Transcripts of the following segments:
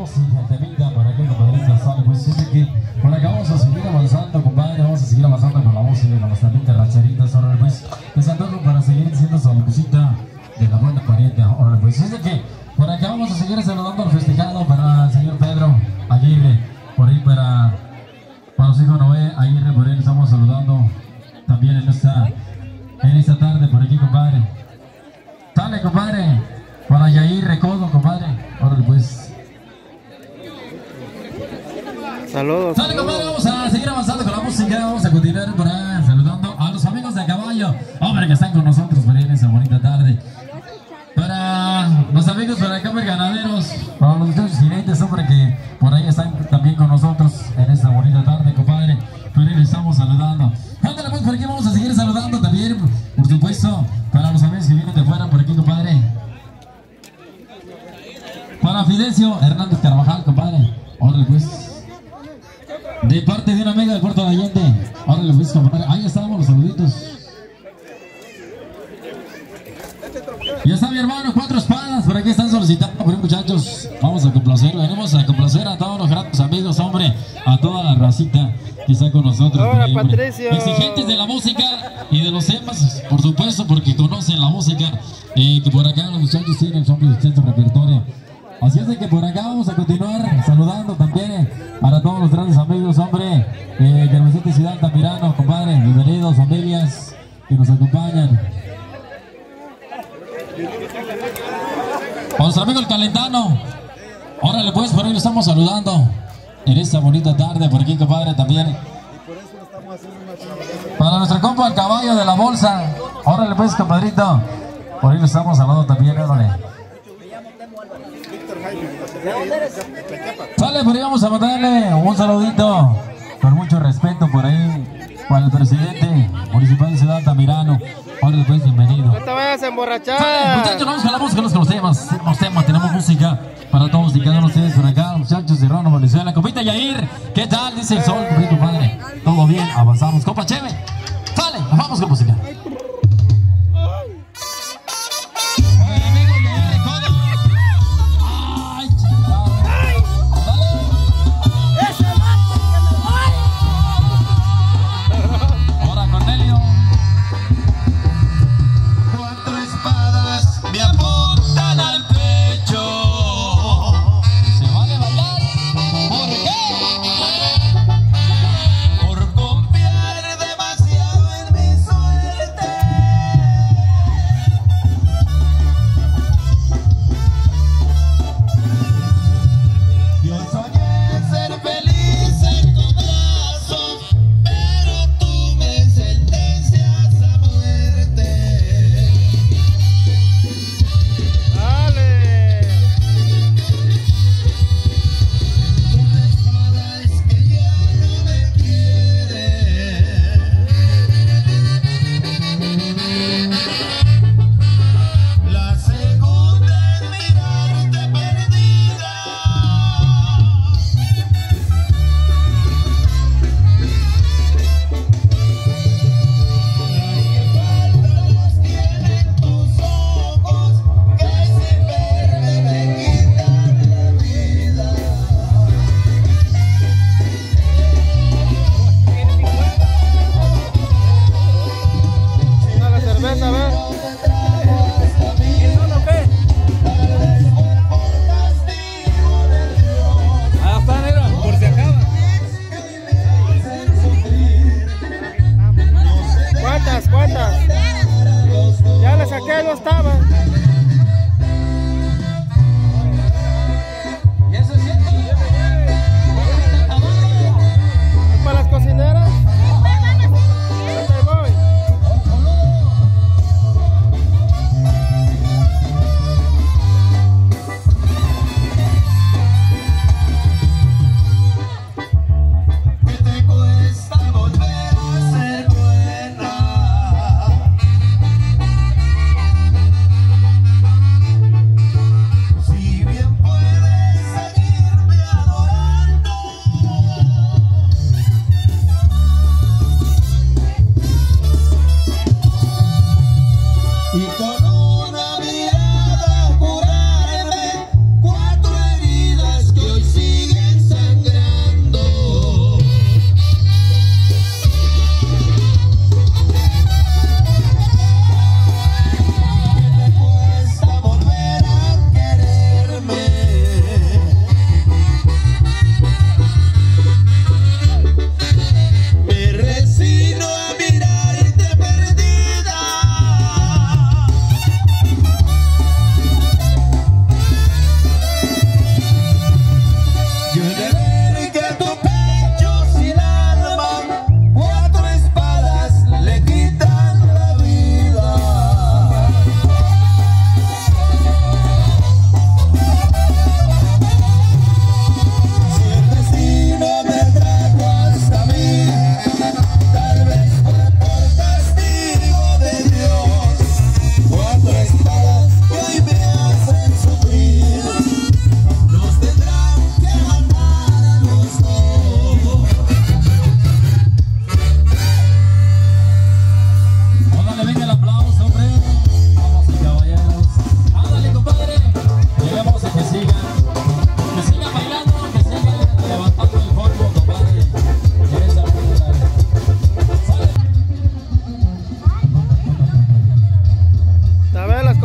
Vamos por acá, compadrito Sale, pues dice que por acá vamos a seguir avanzando, compadre. Vamos a seguir avanzando con la música, con las tamitas racheritas. Ahora, pues, que se para seguir siendo salucita de la buena pariente. Ahora, pues dice que por acá vamos a seguir saludando al festejado para el señor Pedro Aguirre. Por ahí para, para los hijos Noé Aguirre, por ahí le estamos saludando también en esta, en esta tarde por aquí, compadre. Dale, compadre. Para Yair Recodo, compadre. Órale, pues. Saludos. Sale, compadre, vamos a seguir avanzando con la música. Vamos a continuar por ahí saludando a los amigos de caballo. Hombre, que están con nosotros por en esa bonita tarde. Para los amigos por acá, ganaderos, para los muchachos jinetes, hombre, que por ahí están también con nosotros en esta bonita tarde, compadre. Por les estamos saludando. Ándale, pues por aquí vamos a seguir saludando también, por supuesto, para los amigos que vienen de fuera, por aquí, compadre. Para Fidencio Hernández Carvajal, compadre. Órale, pues. De parte de una amiga del puerto de Allende. Órale, pues, compadre. Ahí estamos los saluditos. Ya está mi hermano, cuatro espadas. Por aquí están solicitando, por muchachos. Vamos a complacer, venimos a complacer a todos los grandes amigos, hombre, a toda la racita que está con nosotros. Hola, ahí. Patricio. Exigentes de la música y de los temas, por supuesto, porque conocen la música. eh, que por acá los muchachos tienen y extenso repertorio. Así es de que por acá vamos a continuar saludando también eh, a todos los grandes amigos, hombre, eh, de Albacete Ciudad compadre, bienvenidos, familias que nos acompañan. A nuestro amigo el Calentano, órale pues, por ahí lo estamos saludando en esta bonita tarde, por aquí, compadre, también. Para nuestro compa el caballo de la bolsa, órale pues, compadrito, por ahí lo estamos saludando también, órale. Sale, por ahí vamos a mandarle un saludito con mucho respeto por ahí para el presidente municipal de Ciudad Altamirano. Órale pues, bienvenido. No te vayas a Sale, emborrachar. muchachos, vamos con la música, vamos con los temas. Tenemos temas, tenemos música para todos y cada uno de ustedes por acá, muchachos de Rano, Venezuela. Compita Yair, ¿qué tal? Dice el sol, mi padre. Todo bien, avanzamos. Copa Cheve, sale, vamos con música.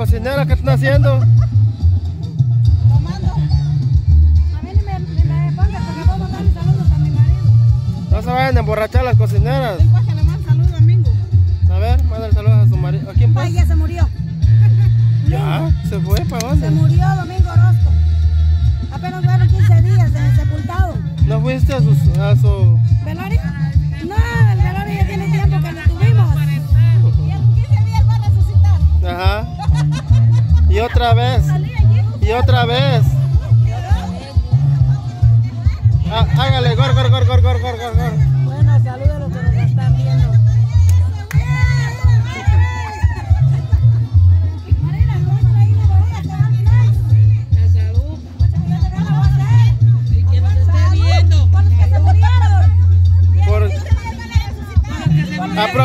Haciendo? Tomando. A mí ni me, ni me pongas porque voy a mandar mis saludos a mi marido. No se vayan a emborrachar las cocineras. Igual que le mando saludos a Mingo. A ver, mándale saludos a su marido. ¿A quién Ay, pues? ya se murió. Ya, se fue, ¿para Se dónde? murió Domingo Orozco. Apenas fueron 15 días de sepultado. ¿No fuiste a su, a su... otra vez. Y otra vez.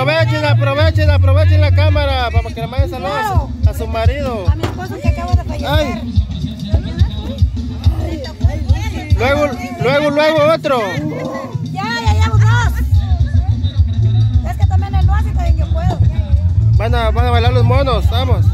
Aprovechen, aprovechen, aprovechen la cámara para que le manden saludos a su marido. A mi esposo que acaba de fallecer. Luego, luego, luego otro. Ya, ya llevo dos. Es que también hace, también yo puedo. Van a, van a bailar los monos, vamos.